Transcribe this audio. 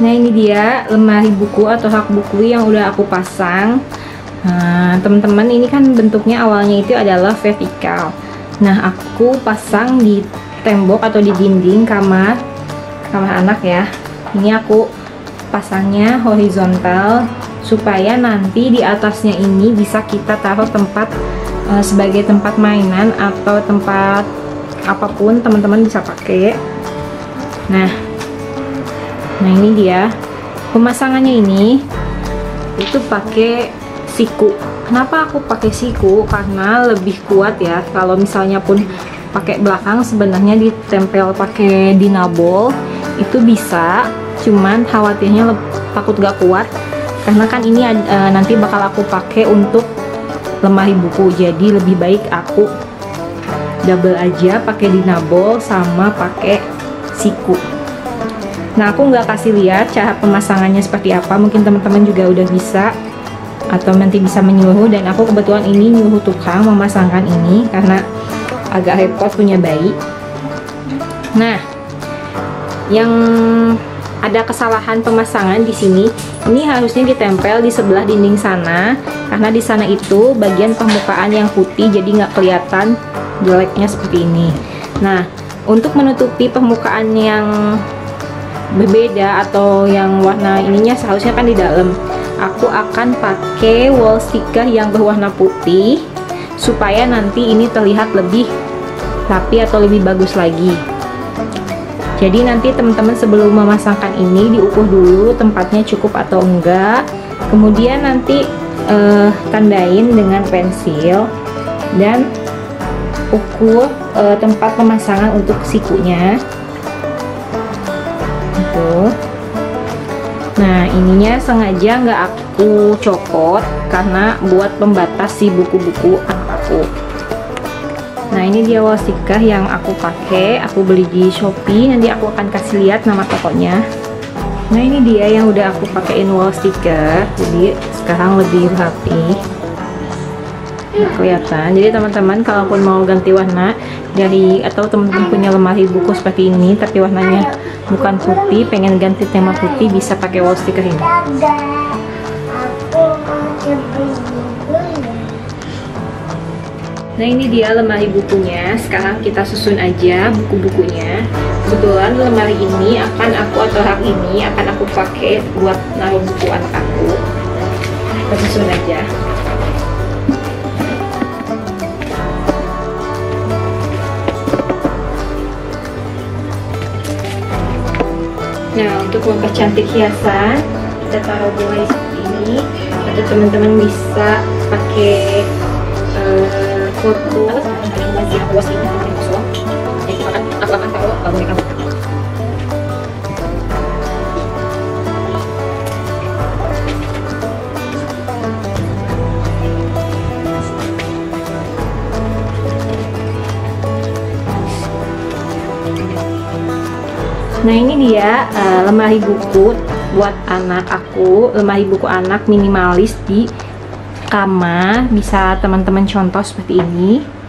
Nah ini dia lemari buku atau hak buku yang udah aku pasang. Nah teman-teman ini kan bentuknya awalnya itu adalah vertikal. Nah aku pasang di tembok atau di dinding kamar kamar anak ya. Ini aku pasangnya horizontal supaya nanti di atasnya ini bisa kita taruh tempat uh, sebagai tempat mainan atau tempat apa pun teman-teman bisa pakai. Nah nah ini dia. Pemasangannya ini itu pakai siku. Kenapa aku pakai siku? Karena lebih kuat ya. Kalau misalnya pun pakai belakang sebenarnya ditempel pakai dinabol itu bisa cuman khawatirnya takut gak kuat. Karena kan ini uh, nanti bakal aku pakai untuk lemari buku. Jadi lebih baik aku double aja pakai dinabol sama pakai siku Nah aku nggak kasih lihat cara pemasangannya seperti apa. Mungkin teman-teman juga udah bisa. Atau nanti bisa menyuruh. Dan aku kebetulan ini nyuruh tukang memasangkan ini Karena agak repot punya bayi. Nah Yang ada kesalahan pemasangan di sini ini harusnya ditempel di sebelah dinding sana. Karena di sana itu bagian permukaan yang putih jadi nggak kelihatan jeleknya seperti ini. Nah untuk menutupi permukaan yang berbeda atau yang warna ininya seharusnya kan di dalam. Aku akan pakai wall sticker yang berwarna putih supaya nanti ini terlihat lebih rapi atau lebih bagus lagi. Jadi nanti teman-teman sebelum memasangkan ini diukur dulu tempatnya cukup atau enggak. Kemudian nanti uh, tandain dengan pensil dan ukur uh, tempat pemasangan untuk sikunya gitu. Nah ininya sengaja nggak aku copot karena buat pembatas si buku-buku aku. Nah ini dia sticker yang aku pakai aku beli di shopee. Nanti aku akan kasih lihat nama tokonya. Nah ini dia yang udah aku pakaiin wall sticker jadi sekarang lebih rapi. Kelihatan. Jadi teman-teman kalaupun mau ganti warna dari atau teman-teman punya lemari buku seperti ini tapi warnanya bukan putih pengen ganti tema putih bisa pakai wall sticker ini. Nah ini dia lemari bukunya. Sekarang kita susun aja buku-bukunya. Kebetulan lemari ini akan aku atau rak ini akan aku pakai buat naruh buku anak aku. Kita susun aja Nah, untuk mempercantik hiasan, kita taruh bunga seperti ini. Atau teman-teman bisa pakai uh, foto yang masih aku ini. Jadi aku akan taruh boneka Nah ini dia uh, lemari buku buat anak aku, lemari buku anak minimalis di kamar. Bisa teman-teman contoh seperti ini.